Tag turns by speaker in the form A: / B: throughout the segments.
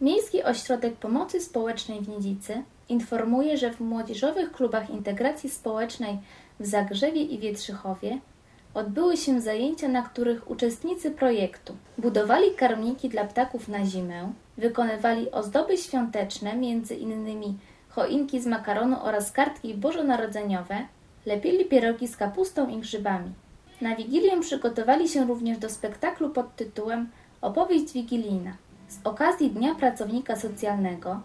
A: Miejski Ośrodek Pomocy Społecznej w Niedzicy informuje, że w młodzieżowych klubach integracji społecznej w Zagrzewie i Wietrzychowie odbyły się zajęcia, na których uczestnicy projektu budowali karmniki dla ptaków na zimę, wykonywali ozdoby świąteczne, między innymi choinki z makaronu oraz kartki bożonarodzeniowe, lepili pierogi z kapustą i grzybami. Na Wigilię przygotowali się również do spektaklu pod tytułem Opowieść Wigilijna. Z okazji Dnia Pracownika Socjalnego,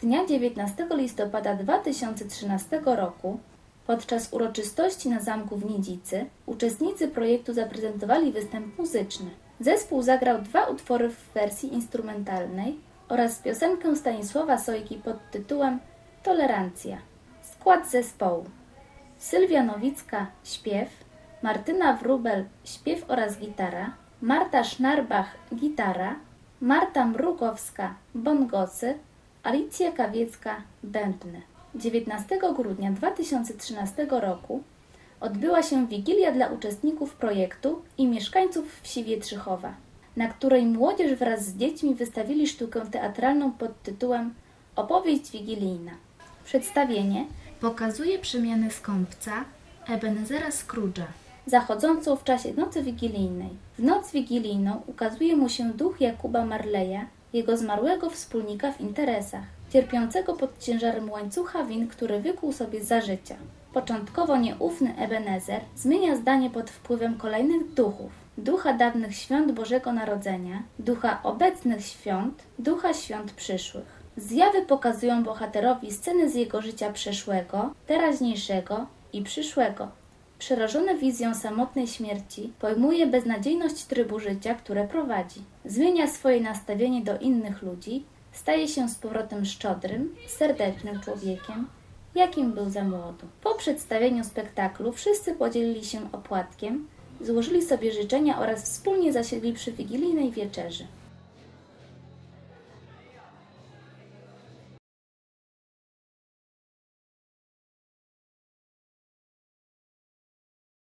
A: dnia 19 listopada 2013 roku, podczas uroczystości na zamku w Niedzicy, uczestnicy projektu zaprezentowali występ muzyczny. Zespół zagrał dwa utwory w wersji instrumentalnej oraz piosenkę Stanisława Sojki pod tytułem Tolerancja. Skład zespołu Sylwia Nowicka śpiew, Martyna Wrubel śpiew oraz gitara, Marta Sznarbach gitara, Marta Mrugowska bongosy, Alicja Kawiecka bębny. 19 grudnia 2013 roku odbyła się Wigilia dla uczestników projektu i mieszkańców wsi Wietrzychowa, na której młodzież wraz z dziećmi wystawili sztukę teatralną pod tytułem Opowieść Wigilijna. Przedstawienie pokazuje przemianę skąpca Ebenezera Scrooge'a, zachodzącą w czasie nocy wigilijnej. W noc wigilijną ukazuje mu się duch Jakuba Marleya, jego zmarłego wspólnika w interesach, cierpiącego pod ciężarem łańcucha win, który wykuł sobie za życia. Początkowo nieufny Ebenezer zmienia zdanie pod wpływem kolejnych duchów. Ducha dawnych świąt Bożego Narodzenia, ducha obecnych świąt, ducha świąt przyszłych. Zjawy pokazują bohaterowi sceny z jego życia przeszłego, teraźniejszego i przyszłego. Przerażony wizją samotnej śmierci, pojmuje beznadziejność trybu życia, które prowadzi. Zmienia swoje nastawienie do innych ludzi, staje się z powrotem szczodrym, serdecznym człowiekiem, jakim był za młodu. Po przedstawieniu spektaklu wszyscy podzielili się opłatkiem, złożyli sobie życzenia oraz wspólnie zasiedli przy wigilijnej wieczerzy.